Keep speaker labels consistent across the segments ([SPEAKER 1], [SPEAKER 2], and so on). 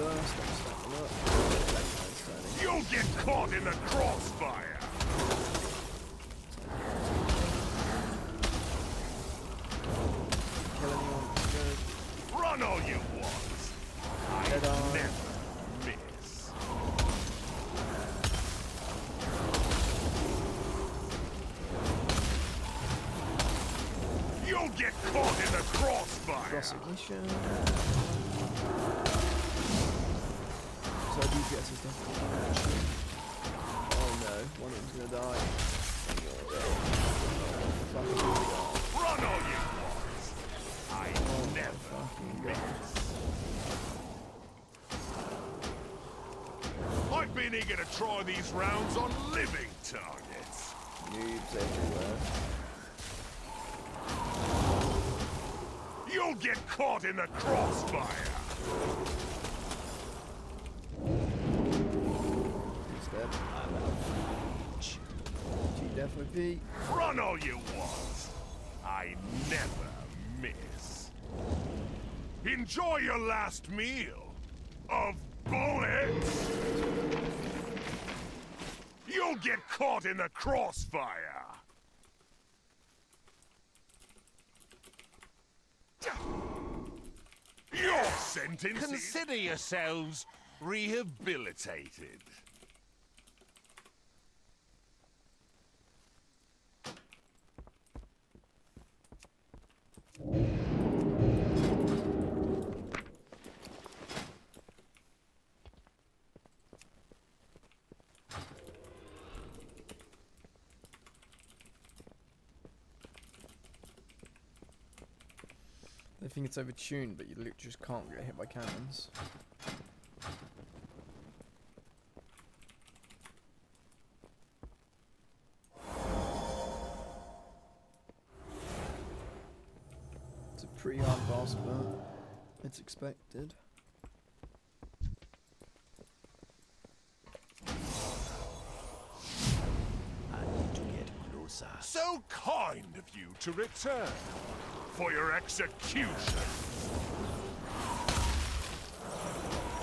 [SPEAKER 1] first. Let me stack them up. Black Knight's turning.
[SPEAKER 2] You'll get caught in the crossfire!
[SPEAKER 1] Kill anyone. Good.
[SPEAKER 2] Run all you want! I
[SPEAKER 1] Dead
[SPEAKER 2] never miss. You'll get caught in the crossfire!
[SPEAKER 1] Cross ignition. So DPS is definitely actually. Oh no, one of them's gonna die.
[SPEAKER 2] Run all you want! I
[SPEAKER 1] Oh
[SPEAKER 2] never
[SPEAKER 1] fucking god.
[SPEAKER 2] I've been eager to try these rounds on living targets.
[SPEAKER 1] Noobs everywhere.
[SPEAKER 2] You'll get caught in the crossfire!
[SPEAKER 1] Definitely P.
[SPEAKER 2] Run all you want! I never miss. Enjoy your last meal of bullets! You'll get caught in the crossfire! Your sentence is...
[SPEAKER 3] Consider yourselves rehabilitated.
[SPEAKER 1] They think it's overtuned, but you literally just can't get hit by cannons. It's a pretty hard boss, but it's expected.
[SPEAKER 4] I need to closer.
[SPEAKER 2] So kind of you to return for your execution.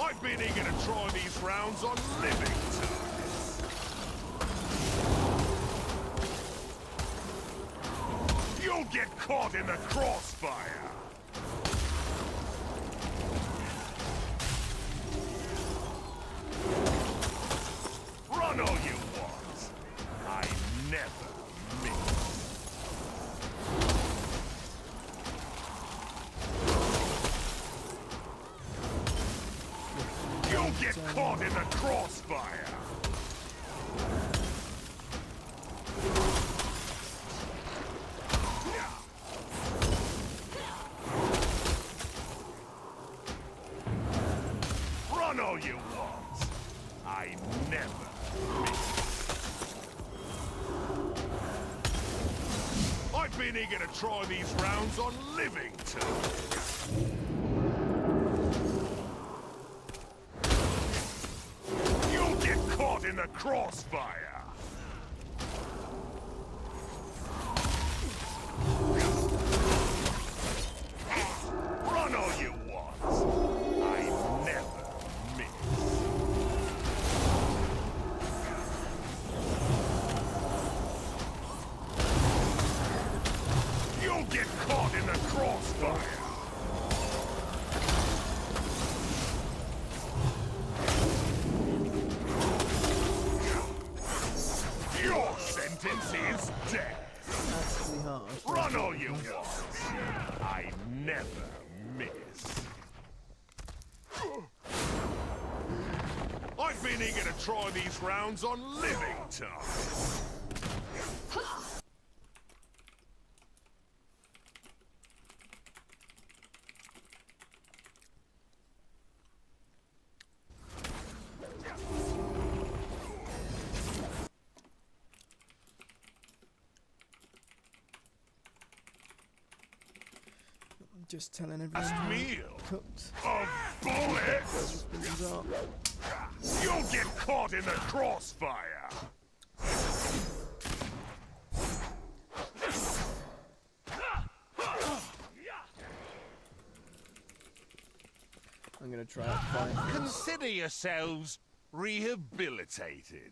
[SPEAKER 2] I've been eager to try these rounds on living targets. You'll get caught in the crossfire. You'll get caught in the crossfire. Run all you want. I never miss. I've been eager to try these rounds on living terms. You'll get caught in the crossfire. Run all you want. I never miss. You'll get caught in the crossfire. Your sentence is death. Run all you want. I never miss. I've been eager to try these rounds on living targets.
[SPEAKER 1] Just telling everyone
[SPEAKER 2] meal
[SPEAKER 1] cooked.
[SPEAKER 2] of bullets. You'll get caught in the crossfire.
[SPEAKER 1] I'm gonna try it. Fine.
[SPEAKER 2] Consider yourselves rehabilitated.